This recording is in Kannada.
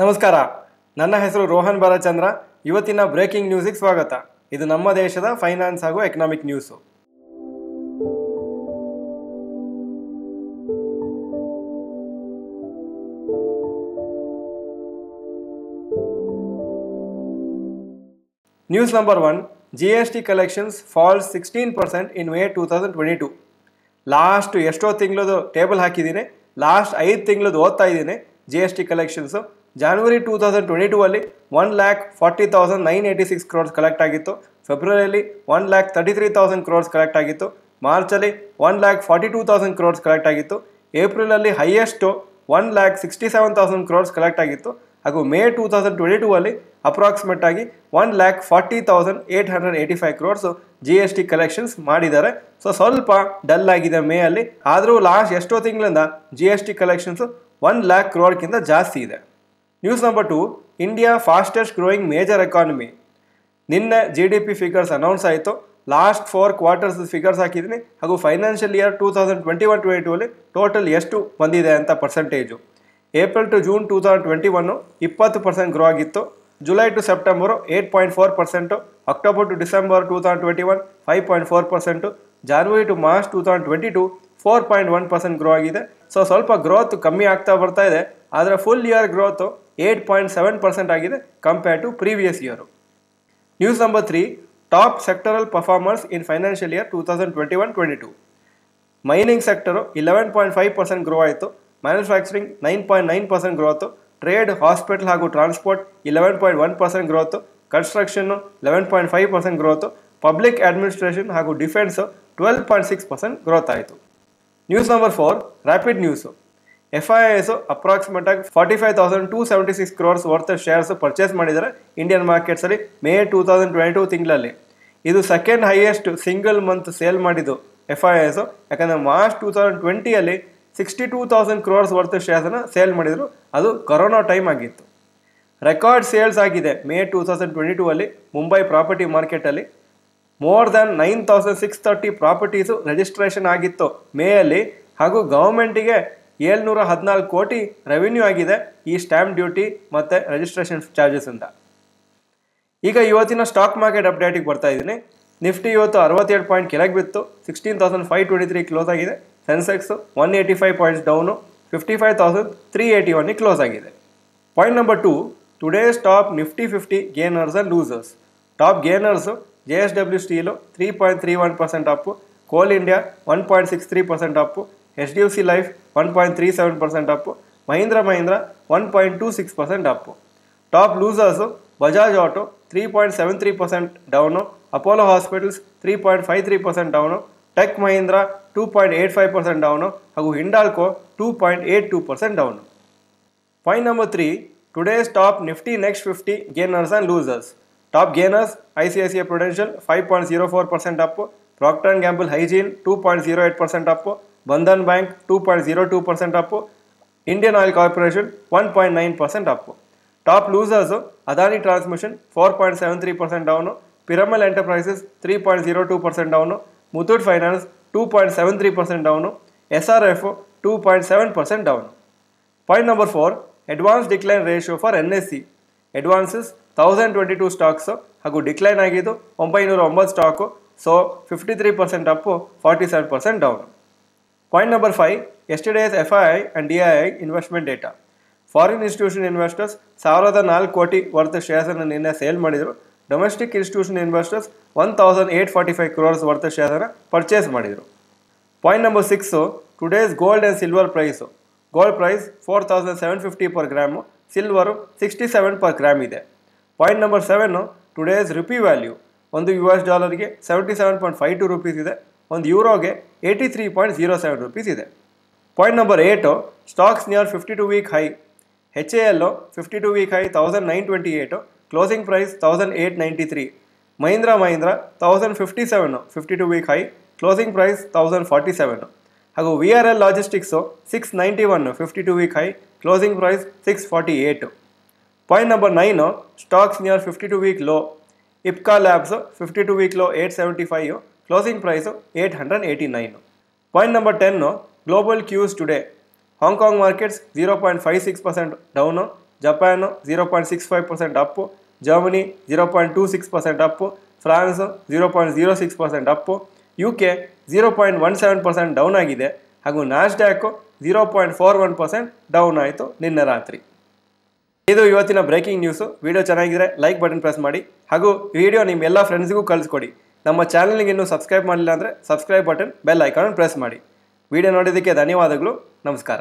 ನಮಸ್ಕಾರ. ನನ್ನ ಹೆಸರು ರೋಹನ್ ಬಾಲಚಂದ್ರ ಇವತ್ತಿನ ಬ್ರೇಕಿಂಗ್ ನ್ಯೂಸಿಗೆ ಸ್ವಾಗತ. ಇದು ನಮ್ಮ ದೇಶದ ಫೈನಾನ್ಸ್ ಹಾಗೂ economic news. News number one G S T collections falls sixteen percent in May two thousand twenty two. Last ಎಷ್ಟೋ ತಿಂಗಳದು ಟೇಬಲ್ ಹಾಕಿದ್ದೀನಿ, ಲಾಸ್ಟ್ ಐದು ತಿಂಗಳದ್ದು ಓದ್ತಾ ಇದ್ದೀನಿ G S T collections. January two thousand twenty two ಅಲ್ಲಿ one lakh forty thousand nine eighty six crores collect ಆಗಿತ್ತು. ಫೆಬ್ರವರಿಯಲ್ಲಿ one lakh thirty three thousand crores collect ಆಗಿತ್ತು. ಮಾರ್ಚಲ್ಲಿ one lakh forty two thousand crores collect ಆಗಿತ್ತು. ಏಪ್ರಿಲಲ್ಲಿ highest one lakh sixty seven thousand crores collect ಆಗಿತ್ತು. ಹಾಗೂ May two thousand twenty two ಅಲ್ಲಿ ಅಪ್ರಾಕ್ಸಿಮೇಟ್ ಆಗಿ one lakh forty thousand eight hundred eighty five crores G S T collections ಮಾಡಿದ್ದಾರೆ. ಸೊ ಸ್ವಲ್ಪ ಡಲ್ ಆಗಿದೆ ಮೇ ಅಲ್ಲಿ. ಆದರೂ ಲಾಸ್ಟ್ ಎಷ್ಟೋ ತಿಂಗಳಿಂದ G S T collections one lakh ಕ್ರೋರ್ಗಿಂತ ಜಾಸ್ತಿ ಇದೆ. News number two India fastest growing major economy ನಿನ್ನೆ G D P figures announce ಆಯಿತು. ಲಾಸ್ಟ್ ಫೋರ್ ಕ್ವಾರ್ಟರ್ಸ್ ಫಿಗರ್ಸ್ ಹಾಕಿದ್ದೀನಿ. ಹಾಗೂ financial year two thousand twenty one twenty two ಅಲ್ಲಿ ಟೋಟಲ್ ಎಷ್ಟು ಬಂದಿದೆ ಅಂತ percentage April to June two thousand twenty one ಇಪ್ಪತ್ತು ಪರ್ಸೆಂಟ್ ಗ್ರೋ ಆಗಿತ್ತು. July to September eight point four percent October to December two thousand twenty one five point four percent January to March two thousand twenty two four point one percent grow ಆಗಿದೆ. ಸೊ ಸ್ವಲ್ಪ ಗ್ರೋತ್ ಕಮ್ಮಿ ಆಗ್ತಾ ಬರ್ತಾ ಇದೆ. ಆದರೆ full year growth eight point seven percent ಆಗಿದೆ compare to previous year news number three top sectoral performers in financial year two thousand twenty one twenty two mining sector eleven point five percent grow ಆಯಿತು manufacturing nine point nine percent growth trade hospital ಹಾಗೂ transport eleven point one percent growth construction eleven point five percent growth public administration ಹಾಗೂ defence twelve point six percent growth ಆಯಿತು. News number four rapid news F I approximate ಆಗಿ forty five thousand two seventy six crores worth shares purchase ಮಾಡಿದ್ದಾರೆ Indian ಮಾರ್ಕೆಟ್ಸಲ್ಲಿ May two thousand twenty two ತಿಂಗಳಲ್ಲಿ. ಇದು second highest single month sale ಮಾಡಿದ್ದು ಎಫ್ ಐ ಎಸ್ ಯಾಕಂದರೆ March two thousand ಟ್ವೆಂಟಿಯಲ್ಲಿ sixty two thousand crores worth ಶೇರ್ಸನ್ನು sale ಮಾಡಿದರು. ಅದು ಕೊರೋನಾ ಟೈಮ್ ಆಗಿತ್ತು. ರೆಕಾರ್ಡ್ ಸೇಲ್ಸ್ ಆಗಿದೆ May two thousand twenty two ಅಲ್ಲಿ ಮುಂಬೈ ಪ್ರಾಪರ್ಟಿ ಮಾರ್ಕೆಟಲ್ಲಿ more than nine thousand six thirty properties registration ಆಗಿತ್ತು ಮೇಯಲ್ಲಿ ಹಾಗೂ ಗೌರ್ಮೆಂಟಿಗೆ ಏಳ್ನೂರ ಹದಿನಾಲ್ಕು ಕೋಟಿ ರೆವಿನ್ಯೂ ಆಗಿದೆ ಈ ಸ್ಟ್ಯಾಂಪ್ ಡ್ಯೂಟಿ ಮತ್ತು ರಿಜಿಸ್ಟ್ರೇಷನ್ ಚಾರ್ಜಸ್ ಅಂತ. ಈಗ ಇವತ್ತಿನ ಸ್ಟಾಕ್ ಮಾರ್ಕೆಟ್ ಅಪ್ಡೇಟಿಗೆ ಬರ್ತಾ ಇದ್ದೀನಿ. ನಿಫ್ಟಿ ಇವತ್ತು ಅರವತ್ತೇಳು ಪಾಯಿಂಟ್ ಕೆಳಗೆ ಬಿತ್ತು. Sixteen thousand five twenty three close ಆಗಿದೆ. Sensex one eighty five points down fifty five thousand three eighty one close ಆಗಿದೆ. Point number two today's top Nifty fifty gainers and losers top gainers J S W steel three point three one percent up Coal India one point six three percent up H D F C Life one point three seven percent up Mahindra Mahindra one point two six percent up top losers Bajaj auto three point seven three percent down Apollo hospitals three point five three percent down tech Mahindra two point eight five percent down ಹಾಗೂ Hindalco two point eight two percent down point number three today's top Nifty next fifty gainers and losers top gainers I C I C I Prudential five point zero four percent up Procter and Gamble hygiene two point zero eight percent up Bandhan bank two point zero two percent up Indian oil corporation one point nine percent up top losers Adani transmission four point seven three percent down Piramal enterprises three point zero two percent down Muthoot finance two point seven three percent down S R F two point seven percent down point number four advance decline ratio for N S C advances thousand twenty two stocks ಹಾಗೂ ಡಿಕ್ಲೈನ್ ಆಗಿದ್ದು, ಒಂಬೈನೂರ ಒಂಬತ್ತು stock so fifty three percent up forty seven percent down F I I and D I I investment data foreign institution investors ಸಾವಿರದ ನಾಲ್ಕು ಕೋಟಿ ವರ್ತ್ ಶೇರ್ಸನ್ನು ನಿನ್ನೆ ಸೇಲ್ ಮಾಡಿದರು. Domestic institution investors one thousand eight forty five crores worth purchase ಮಾಡಿದರು. Point number six today's gold and silver price gold price four thousand seven fifty per gram silver sixty seven per gram ಇದೆ. Point number seven today's rupee value ಒಂದು ಯು ಎಸ್ ಡಾಲರ್ಗೆ seventy seven point five two rupees ಇದೆ. ಒಂದು ಯೂರೋಗೆ eighty three point zero seven rupees ಇದೆ. Point number eight stocks near fifty two week high H A L fifty two week high thousand nine twenty eight closing price thousand eight ninety three Mahindra Mahindra thousand fifty seven fifty two week high closing price thousand forty seven ಹಾಗೂ V R L logistics six ninety one fifty two week high closing price six forty eight point number nine stocks near fifty two week low Ipca labs fifty two week low eight seventy five closing price eight hundred eighty nine point number ten global cues today Hong Kong markets zero point five six percent down Japan zero point six five percent up Germany zero point two six percent up France zero point zero six percent up U K zero point one seven percent down ಆಗಿದೆ. ಹಾಗೂ Nasdaq zero point four one percent down ಆಯಿತು ನಿನ್ನೆ ರಾತ್ರಿ. ಇದು ಇವತ್ತಿನ ಬ್ರೇಕಿಂಗ್ ನ್ಯೂಸು ವಿಡಿಯೋ ಚೆನ್ನಾಗಿದ್ರೆ ಲೈಕ್ ಬಟನ್ ಪ್ರೆಸ್ ಮಾಡಿ. ಹಾಗೂ ವಿಡಿಯೋ ನಿಮ್ಮ ಎಲ್ಲ ಫ್ರೆಂಡ್ಸ್ಗೂ ಕಳಿಸ್ಕೊಡಿ. ನಮ್ಮ ಚಾನಲ್ಗೆ ಇನ್ನೂ ಸಬ್ಸ್ಕ್ರೈಬ್ ಮಾಡಲಿಲ್ಲ ಅಂದರೆ subscribe button, bell icon press ಮಾಡಿ. ವಿಡಿಯೋ ನೋಡಿದ್ದಕ್ಕೆ ಧನ್ಯವಾದಗಳು. ನಮಸ್ಕಾರ.